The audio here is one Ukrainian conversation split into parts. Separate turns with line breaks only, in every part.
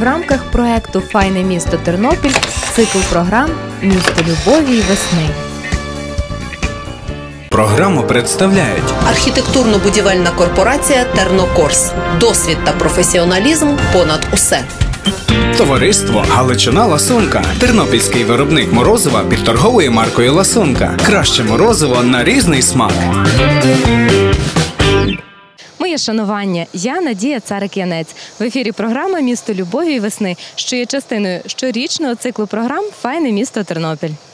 в рамках проекту Файне місто Тернопіль цикл програм Місто любові і весни.
Програму представляють
Архітектурно-будівельна корпорація Тернокорс. Досвід та професіоналізм понад усе.
товариство Галичина Ласунка, тернопільський виробник морозива під торговою маркою Ласунка. Краще морозиво на різний смак.
Моє шанування. Я Надія Царик Янець. В ефірі програма Місто любові і весни, що є частиною щорічного циклу програм Файне місто Тернопіль.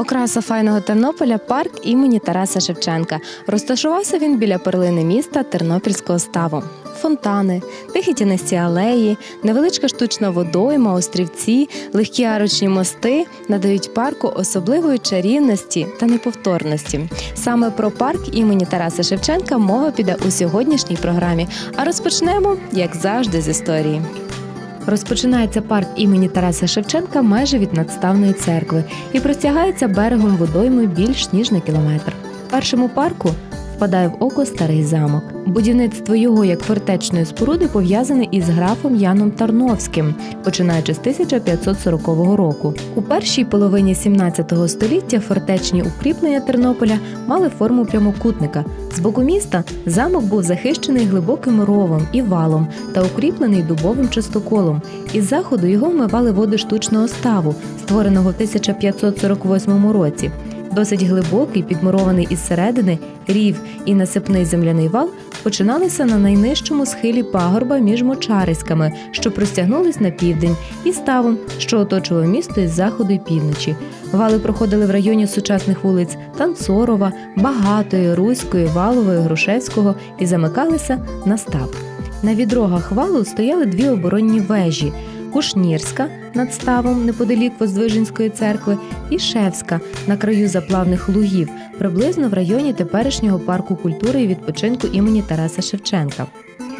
Окраса файного Тернополя парк імені Тараса Шевченка. Розташувався він біля перлини міста Тернопільського ставу. Фонтани, тихі тінисті алеї, невеличка штучна водойма, острівці, легкі арочні мости надають парку особливої чарівності та неповторності. Саме про парк імені Тараса Шевченка мова піде у сьогоднішній програмі. А розпочнемо, як завжди, з історії. Розпочинається парк імені Тараса Шевченка майже від надставної церкви і простягається берегом водойми більш ніж на кілометр. Першому парку впадає в око старий замок. Будівництво його як фортечної споруди пов'язане із графом Яном Тарновським, починаючи з 1540 року. У першій половині 17 століття фортечні укріплення Тернополя мали форму прямокутника. З боку міста замок був захищений глибоким ровом і валом та укріплений дубовим частоколом. Із заходу його вмивали води штучного ставу, створеного в 1548 році. Досить глибокий, підмурований із середини, рів і насипний земляний вал починалися на найнижчому схилі пагорба між Мочариськами, що простягнулись на південь, і ставом, що оточував місто із заходу й півночі. Вали проходили в районі сучасних вулиць Танцорова, Багатої, Руської, Валової, Грушевського і замикалися на став. На відрогах валу стояли дві оборонні вежі. Кушнірська над ставом неподалік Воздвиженської церкви, і Шевська на краю заплавних лугів, приблизно в районі теперішнього парку культури і відпочинку імені Тараса Шевченка.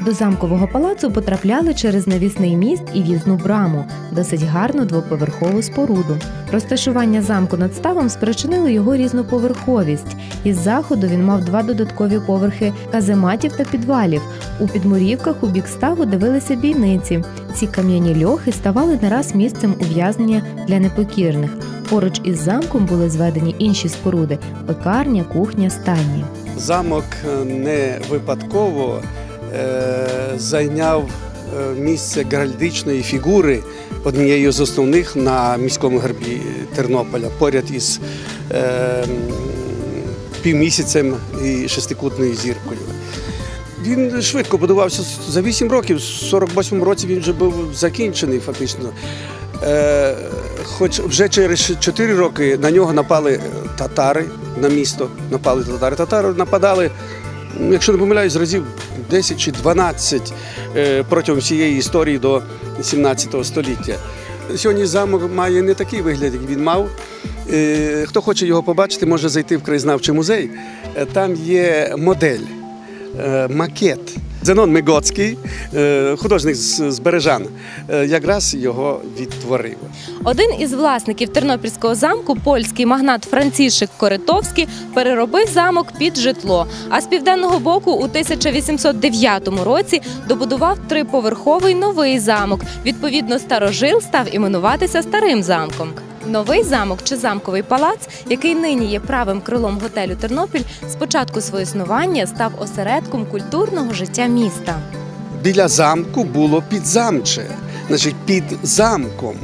До замкового палацу потрапляли через навісний міст і в'їзну браму, досить гарну двоповерхову споруду. Розташування замку над ставом спричинило його різноповерховість. Із заходу він мав два додаткові поверхи казематів та підвалів. У підмурівках у бік ставу дивилися бійниці. Ці кам'яні льохи ставали не раз місцем ув'язнення для непокірних. Поруч із замком були зведені інші споруди пекарня, кухня, стайні.
Замок е, не випадково зайняв е, місце геральдичної фігури однією з основних на міському гербі Тернополя, поряд із е, півмісяцем і шестикутною зіркою. Він швидко будувався за 8 років, в 48-му році він вже був закінчений фактично. Е, хоч вже через 4 роки на нього напали татари на місто, напали татари. Татари нападали, якщо не помиляюсь, разів 10 чи 12 е, протягом всієї історії до 17 століття. Сьогодні замок має не такий вигляд, як він мав. Е, Хто хоче його побачити, може зайти в краєзнавчий музей. Е, Там є модель макет. Зенон Мигоцький, е, художник з Бережан, е, якраз його відтворив.
Один із власників Тернопільського замку, польський магнат Францішек Коритовський, переробив замок під житло. А з південного боку у 1809 році добудував триповерховий новий замок. Відповідно, старожил став іменуватися старим замком. Новий замок чи замковий палац, який нині є правим крилом готелю Тернопіль, з початку свого існування став осередком культурного життя міста.
Біля замку було підзамче, значить під замком.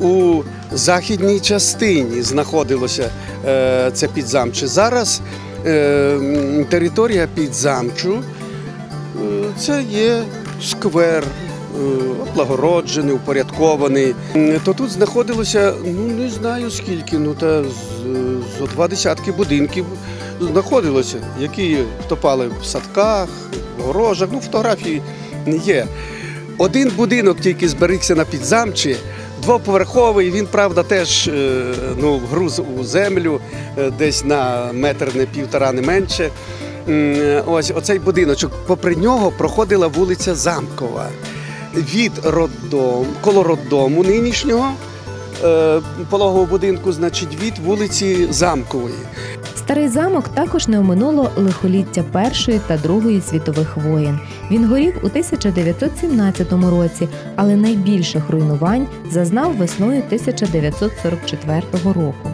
У західній частині знаходилося е, це підзамче. Зараз е, територія підзамчу е, це є сквер. Е, Облагороджений, упорядкований. То тут знаходилося, ну не знаю скільки, ну та зо два десятки будинків знаходилося, які топали в садках, в горожах, ну фотографії є. Один будинок тільки зберігся на підзамчі, двоповерховий. Він, правда, теж е, ну, груз у землю, е, десь на метр, не півтора, не менше. Ось оцей будиночок. Попри нього проходила вулиця Замкова. Від роддому, коло роддому нинішнього е, пологового будинку, значить, від вулиці Замкової.
Старий замок також не оминуло лихоліття Першої та Другої світових воєн. Він горів у 1917 році, але найбільших руйнувань зазнав весною 1944 року.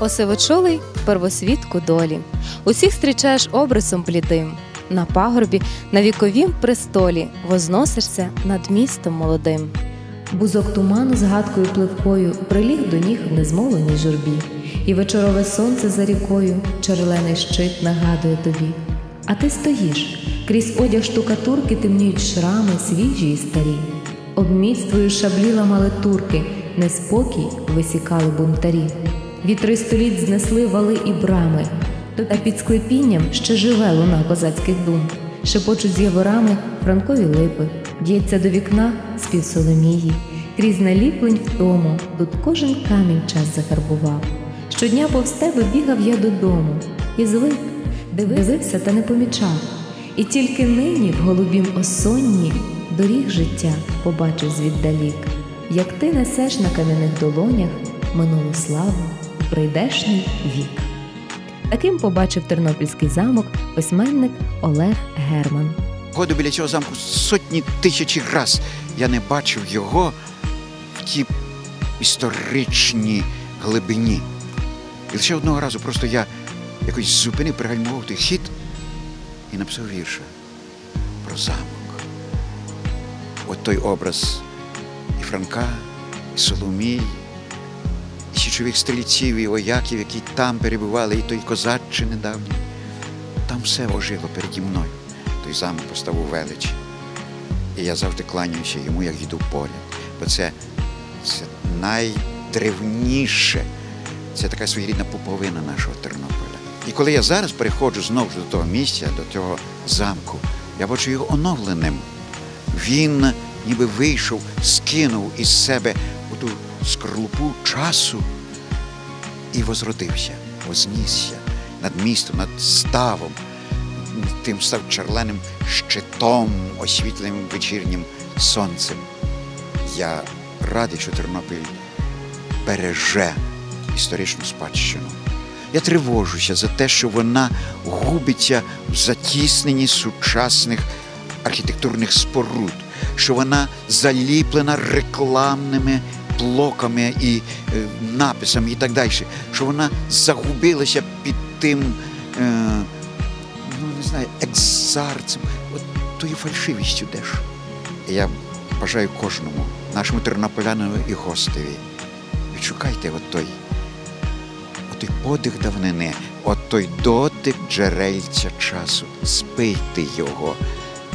Осивочолий первосвідку долі. Усіх зустрічаєш обрисом плітим. На пагорбі, на віковім престолі возносишся над містом молодим. Бузок туману з гадкою пливкою приліг до ніг в незмовленій журбі, і вечорове сонце за рікою черлений щит нагадує тобі. А ти стоїш, крізь одяг штукатурки темніють шрами свіжі й старі. Обміцтвою шаблі ламали турки, неспокій висікали бунтарі. Вітри століть знесли вали і брами, та під склепінням ще живе луна козацьких дум. Шепочуть з яворами франкові липи, діється до вікна спів Соломії, крізь наліплень втому, тут кожен камінь час зафарбував. Щодня повз тебе бігав я додому, і звик, дивився та не помічав. І тільки нині в голубім осонні доріг життя побачив звіддалік, як ти несеш на кам'яних долонях минулу славу прийдешній вік. Таким побачив Тернопільський замок письменник Олег Герман.
Ходу біля цього замку сотні тисячі раз. Я не бачив його в тій історичній глибині. І лише одного разу просто я якось зупинив, пригальмував той хід і написав вірша про замок. От той образ і Франка, і Соломії, січових стрільців, і вояків, які там перебували, і той козаччини недавній. Там все ожило переді мною. Той замок постав у величі. І я завжди кланяюся йому, як йду полі. Бо це, це найдревніше, це така своєрідна пуповина нашого Тернополя. І коли я зараз переходжу знову до того місця, до цього замку, я бачу його оновленим. Він ніби вийшов, скинув із себе оту скорлупу часу і возродився, вознісся над містом, над ставом, тим став черленим щитом, освітленим вечірнім сонцем. Я радий, що Тернопіль береже історичну спадщину. Я тривожуся за те, що вона губиться в затісненні сучасних архітектурних споруд, що вона заліплена рекламними блоками і е, написами і так далі, що вона загубилася під тим, е, ну не знаю, екзарцем, от тою фальшивістю. І я бажаю кожному, нашому тернополянину і гостеві, відшукайте от той, от той подих давнини, от той дотик джерельця часу, спийте його,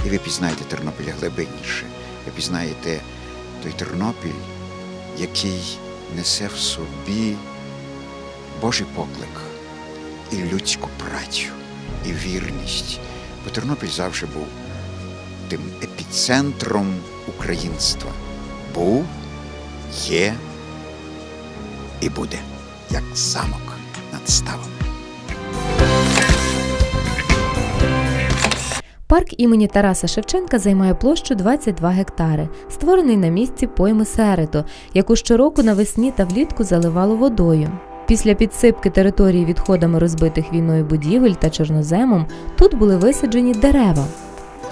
і ви пізнаєте Тернопіля глибинніше. Ви пізнаєте той Тернопіль, який несе в собі Божий поклик і людську працю, і вірність. Бо Тернопіль завжди був тим епіцентром українства. Був, є і буде, як замок над ставом.
Парк імені Тараса Шевченка займає площу 22 гектари, створений на місці пойми Серето, яку щороку навесні та влітку заливало водою. Після підсипки території відходами розбитих війною будівель та чорноземом тут були висаджені дерева.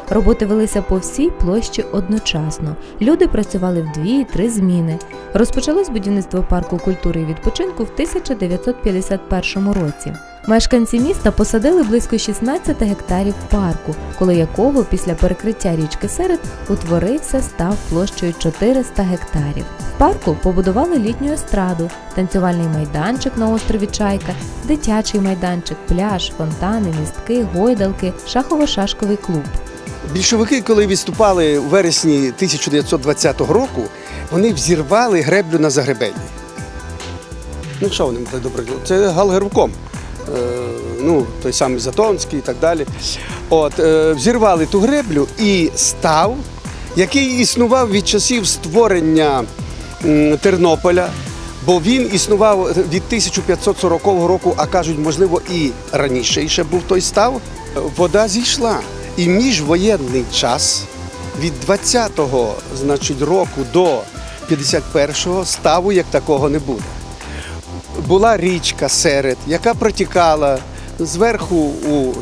Роботи велися по всій площі одночасно. Люди працювали в дві-три зміни. Розпочалось будівництво парку культури і відпочинку в 1951 році. Мешканці міста посадили близько 16 гектарів парку, коли якого після перекриття річки Серед утворився став площею 400 гектарів. В парку побудували літню естраду, танцювальний майданчик на острові Чайка, дитячий майданчик, пляж, фонтани, містки, гойдалки, шахово-шашковий клуб.
Більшовики, коли відступали у вересні 1920 року, вони взірвали греблю на Загребелі. Ну, що вони могли добре? Це галгервком. Е, ну, той самий Затонський і так далі. От, е, взірвали ту греблю і став, який існував від часів створення Тернополя, бо він існував від 1540 року, а кажуть, можливо, і раніше ще був той став. Вода зійшла. І міжвоєнний час від 20-го значить, року до 51-го ставу як такого не буде. Була річка серед, яка протікала зверху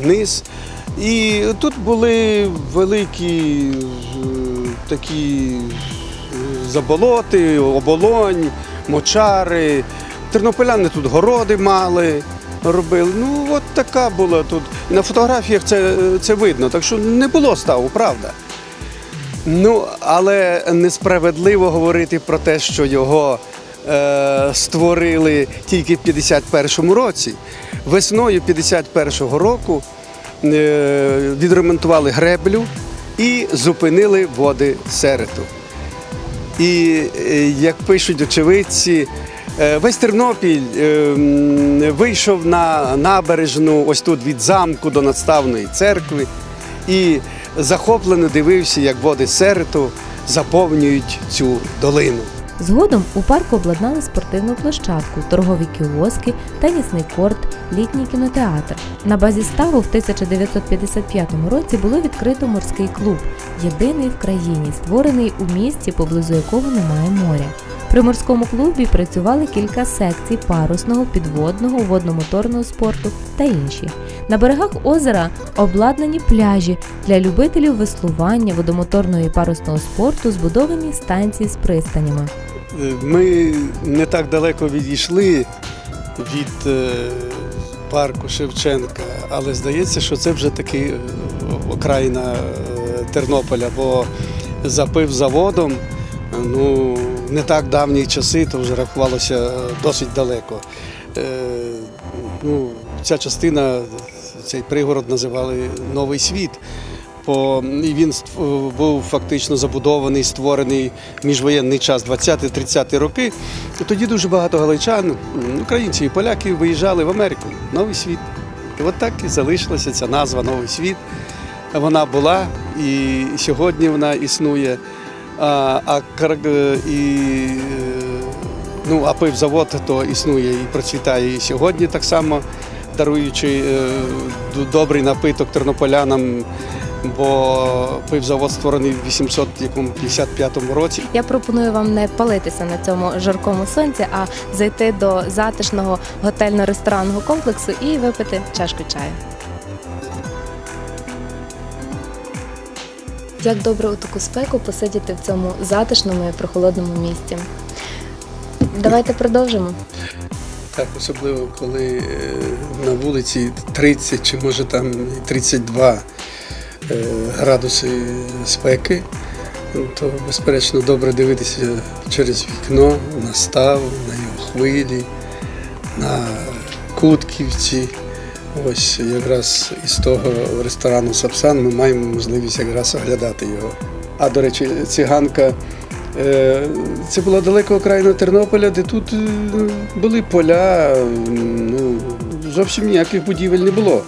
униз. І тут були великі е, такі е, заболоти, оболонь, мочари. Тернополяни тут городи мали, робили. Ну, от така була тут. На фотографіях це, це видно, так що не було ставу, правда. Ну, але несправедливо говорити про те, що його створили тільки в 51-му році. Весною 51-го року е, відремонтували греблю і зупинили води серету. І е, як пишуть очевидці, е, весь Тернопіль е, вийшов на набережну ось тут від замку до надставної церкви і захоплено дивився, як води серету заповнюють цю долину.
Згодом у парку обладнали спортивну площадку, торгові кіоски, тенісний корт, літній кінотеатр. На базі ставу в 1955 році було відкрито морський клуб, єдиний в країні, створений у місті, поблизу якого немає моря. При морському клубі працювали кілька секцій парусного, підводного, водномоторного спорту та інші. На берегах озера обладнані пляжі для любителів веслування, водомоторного і парусного спорту, збудовані станції з пристанями.
Е, Ми не так далеко відійшли від е, парку Шевченка, але здається, що це вже таки е, окраїна Тернополя, бо за пивзаводом, е, ну, не так давні часи, то вже рахувалося досить далеко. Ну, ця частина, цей пригород називали Новий світ. По, він був фактично забудований, створений міжвоєнний час 20-30 роки. І тоді дуже багато галичан, м, українці і поляки виїжджали в Америку. Новий світ. І от так і залишилася ця назва Новий світ. Вона була і сьогодні вона існує. А, а, е, і, е, ну, а пивзавод то існує і процвітає і сьогодні так само, даруючи е, добрий напиток тернополянам, бо пивзавод створений в 855 році.
Я пропоную вам не палитися на цьому жаркому сонці, а зайти до затишного готельно-ресторанного комплексу і випити чашку чаю. Як добре у таку спеку посидіти в цьому затишному і прохолодному місці. Давайте продовжимо.
Так, особливо коли е, на вулиці 30 чи може там 32 е, градуси спеки, ну, то безперечно добре дивитися через вікно на став, на його хвилі, на кутківці. Ось якраз із того ресторану Сапсан ми маємо можливість якраз оглядати його. А до речі, циганка Е, Це була далека окраїна Тернополя, де тут е, були поля, ну, зовсім ніяких будівель не було.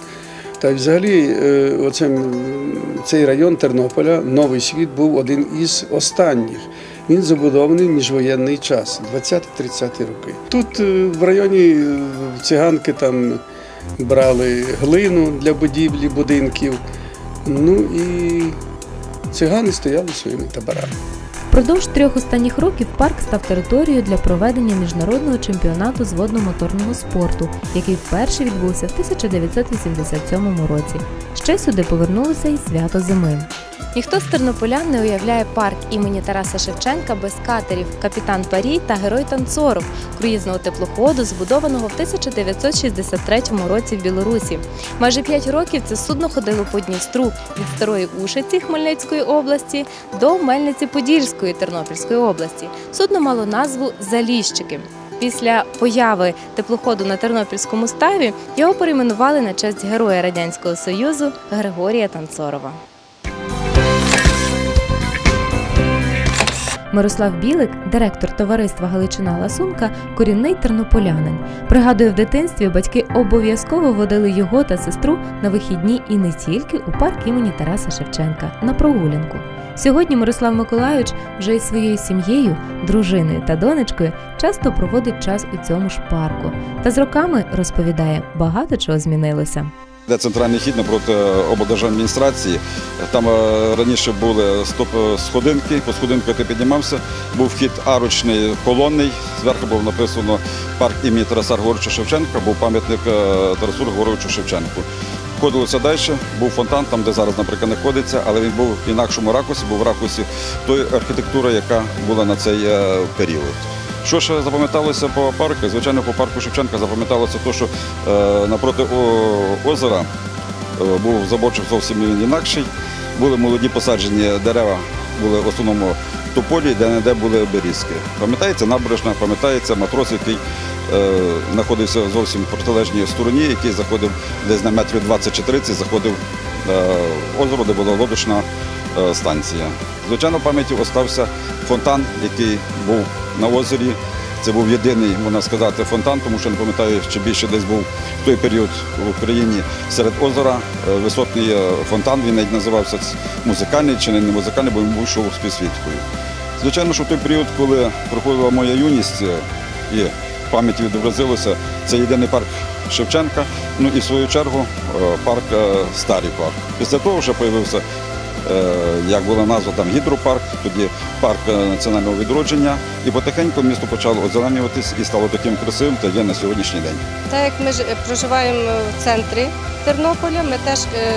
Та й взагалі е, цей район Тернополя, Новий світ, був один із останніх. Він забудований в міжвоєнний час, 20-30 роки. Тут е, в районі е, циганки там брали глину для будівлі будинків. Ну і цигани стояли своїми таборами.
Впродовж трьох останніх років парк став територією для проведення міжнародного чемпіонату з водно-моторного спорту, який вперше відбувся в 1987 році. Ще сюди повернулося і свято зими. Ніхто з тернополян не уявляє парк імені Тараса Шевченка без катерів Капітан Парій та Герой Танцоров круїзного теплоходу, збудованого в 1963 році в Білорусі. Майже п'ять років це судно ходило по Дністру від Старої Ушиці Хмельницької області до Мельниці Подільської Тернопільської області. Судно мало назву Заліщики. Після появи теплоходу на Тернопільському ставі його перейменували на честь героя Радянського Союзу Григорія Танцорова. Мирослав Білик, директор товариства Галичина Ласунка, корінний тернополянин. Пригадує, в дитинстві батьки обов'язково водили його та сестру на вихідні і не тільки у парк імені Тараса Шевченка на прогулянку. Сьогодні Мирослав Миколайович вже із своєю сім'єю, дружиною та донечкою часто проводить час у цьому ж парку. Та з роками розповідає, багато чого змінилося.
Де центральний хід напроти облдержадміністрації. Там е, раніше були стоп сходинки, по сходинках ти піднімався, був вхід арочний колонний, зверху було написано парк імені Тараса Григоровича Шевченка, був пам'ятник е, Тарасу Григоровичу Шевченку. Входилося далі, був фонтан, там, де зараз, наприклад, знаходиться, але він був в інакшому ракурсі, був в ракурсі тої архітектури, яка була на цей е, період. Що ще запам'яталося по парку? Звичайно, по парку Шевченка запам'яталося те, що е, напроти озера е, був заборчик зовсім інакший. Були молоді посаджені дерева, були в основному тополі, де не де були берізки. Пам'ятається набережна, пам'ятається матрос, який е, знаходився зовсім в протилежній стороні, який заходив десь на метрів 20 чи 30, заходив е, в озеро, де була лодочна е, станція. Звичайно, в пам'яті остався фонтан, який був на озері. Це був єдиний, можна сказати, фонтан, тому що не пам'ятаю, чи більше десь був в той період в Україні серед озера е, висотний е, фонтан. Він навіть називався музикальний чи не музикальний, бо він був йшов з. Звичайно, що в той період, коли проходила моя юність е, і в пам'яті відобразилося, це єдиний парк Шевченка, ну і в свою чергу е, парк е, Старий парк. Після того вже з'явився е, як була назва там гідропарк, тоді парк е, національного відродження. І потихеньку місто почало озеленюватись і стало таким красивим, та є на сьогоднішній день.
Так як ми е, проживаємо в центрі Тернополя, ми теж е,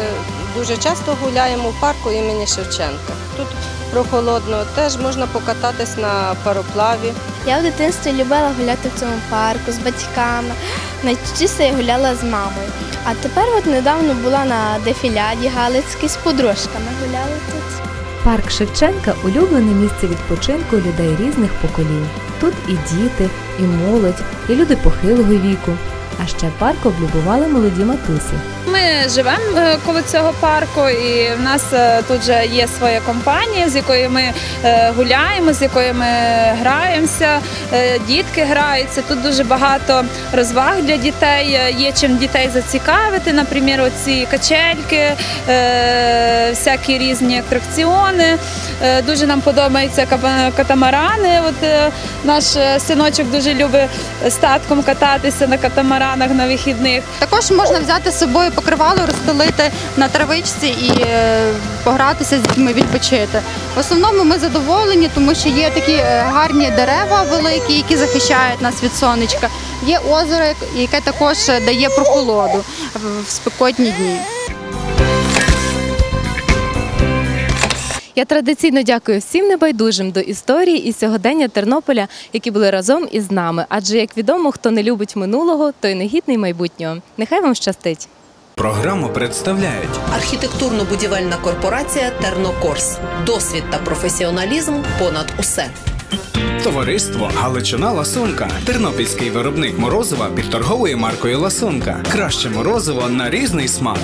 дуже часто гуляємо в парку імені Шевченка. Тут прохолодно, теж можна покататись на пароплаві.
Я в дитинстві любила гуляти в цьому парку з батьками. Найчастіше я гуляла з мамою. А тепер от недавно була на дефіляді Галицькій з подружками гуляли тут.
Парк Шевченка улюблене місце відпочинку людей різних поколінь. Тут і діти, і молодь, і люди похилого віку. А ще парк облюбували молоді матусі.
Ми живемо е, коло цього парку, і в нас е, тут же є своя компанія, з якою ми е, гуляємо, з якою ми граємося. Дітки граються. Тут дуже багато розваг для дітей. Є чим дітей зацікавити. Наприклад, оці качельки, всякі різні атракціони. Дуже нам подобаються катамарани. От наш синочок дуже любить статком кататися на катамаранах на вихідних.
Також можна взяти з собою покривало, розстелити на травичці і е, погратися з дітьми, відпочити. В основному ми задоволені, тому що є такі е, гарні дерева великі, які захищають нас від сонечка. Є озеро, яке також дає прохолоду в- спекотні дні.
Я традиційно дякую всім небайдужим до історії і сьогодення Тернополя, які були разом із нами. Адже, як відомо, хто не любить минулого, той не гідний майбутнього. Нехай вам щастить!
Програму представляють
Архітектурно-будівельна корпорація Тернокорс. Досвід та професіоналізм понад усе.
товариство Галичина Ласунка, тернопільський виробник морозива під торговою маркою Ласунка. Краще морозиво на різний смак.